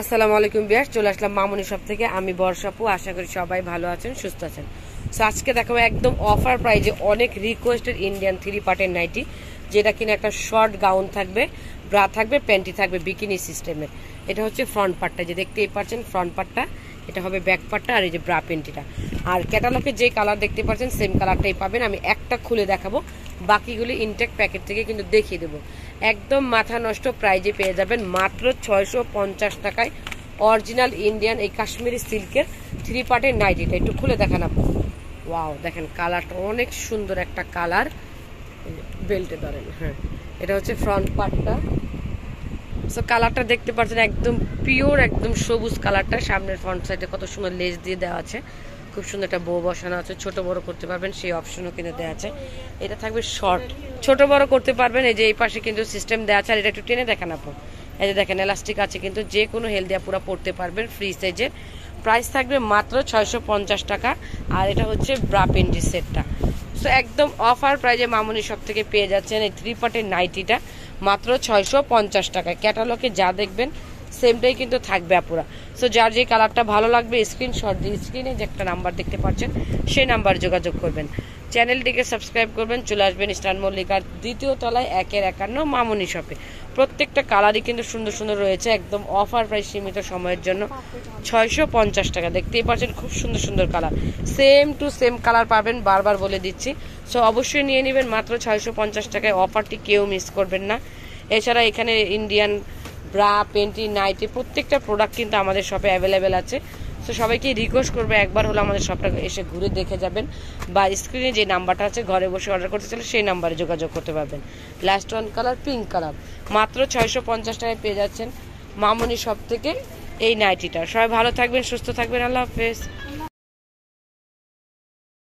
আসসালামু আলাইকুম বিয়াস চলে আসলাম মামুনি সব থেকে। আমি বর্ষাপু আশা করি সবাই ভালো আছেন, সুস্থ আছেন। সো আজকে দেখাবো একদম অফার প্রাইজে অনেক রিকোয়েস্টেড ইন্ডিয়ান থ্রি পার্টের নাইটি যেটা কিনা একটা শর্ট গাউন থাকবে ব্রা থাকবে প্যান্টি থাকবে বিকিনি সিস্টেমের এটা হচ্ছে ফ্রন্ট পার্টটা যে দেখতেই পাচ্ছেন ফ্রন্ট পার্টটা এটা হবে ব্যাক পার্টটা আর এই যে ব্রা পেন্টিটা আর ক্যাটালগে যে কালার দেখতে পাচ্ছেন সেম কালারটাই পাবেন। আমি একটা খুলে দেখাবো, বাকিগুলি ইনটেক প্যাকেট থেকে কিন্তু দেখিয়ে দেবো। একদম মাথা নষ্ট প্রাইজে পেয়ে যাবেন মাত্র ছয়শো পঞ্চাশ টাকায় অরিজিনাল ইন্ডিয়ান এই কাশ্মীরি সিল্কের থ্রি পার্টের নাইটিটা একটু খুলে দেখান আপনি। ওয়াও দেখেন কালারটা অনেক সুন্দর একটা কালার বেল্টে ধরেন হ্যাঁ। এটা হচ্ছে ফ্রন্ট পার্টটা সো কালারটা দেখতে পাচ্ছেন একদম পিওর একদম সবুজ কালারটা সামনের ফ্রন্ট সাইডে কত সুন্দর লেস দিয়ে দেওয়া আছে। খুব সুন্দর একটা বউ বসানো আছে, ছোট বড় করতে পারবেন, সেই অপশনও কিন্তু দেওয়া আছে। এটা থাকবে শর্ট ছোট বড় করতে পারবেন, এই যে এই পাশে কিন্তু সিস্টেম দেওয়া আছে, আর এটা একটু টেনে দেখান আপু। এই যে দেখেন এলাস্টিক আছে কিন্তু, যে কোনো হেল দেওয়া পুরো পড়তে পারবেন ফ্রি সাইজের প্রাইস থাকবে মাত্র ছয়শো পঞ্চাশ টাকা, আর এটা হচ্ছে ব্রা পেন্টি সেটটা সো একদম অফার প্রাইজে মামুনি সব থেকে পেয়ে যাচ্ছেন এই থ্রি পার্টের নাইটিটা মাত্র ছয়শো টাকায়। ক্যাটালগে যা দেখবেন সেমটাই কিন্তু থাকবে আপুরা। সো যার যে কালারটা ভালো লাগবে স্ক্রিনশট দিয়ে স্ক্রিনে যে একটা নাম্বার দেখতে পাচ্ছেন, সেই নাম্বার যোগাযোগ করবেন। চ্যানেলটিকে সাবস্ক্রাইব করবেন, চলে আসবেন স্টার মল্লিকার দ্বিতীয় তলায়, একের একান্ন মামনি শপে প্রত্যেকটা কালারই কিন্তু সুন্দর সুন্দর রয়েছে, একদম অফার প্রায় সীমিত সময়ের জন্য। ছয়শো পঞ্চাশ টাকা, দেখতেই পাচ্ছেন খুব সুন্দর সুন্দর colour same to same colour পাবেন, বারবার বলে দিচ্ছি। সো অবশ্যই নিয়ে নেবেন, মাত্র ছয়শো পঞ্চাশ টাকায় অফারটি কেউ মিস করবেন না। এছাড়া এখানে ইন্ডিয়ান ব্রা পেন্টি নাইটি প্রত্যেকটা প্রোডাক্ট কিন্তু আমাদের শপে অ্যাভেলেবেল আছে। তো সবাইকে রিকোয়েস্ট করবে, একবার হলো আমাদের শপটা এসে ঘুরে দেখে যাবেন বা স্ক্রিনে যে নাম্বারটা আছে, ঘরে বসে অর্ডার করতে চাইলে সেই নাম্বারে যোগাযোগ করতে পারবেন। Last one colour pink colour মাত্র ছয়শো পঞ্চাশ টাকায় পেয়ে যাচ্ছেন মামনি শপ থেকে এই নাইটিটা সবাই ভালো থাকবেন, সুস্থ থাকবেন। আল্লাহ হাফেজ।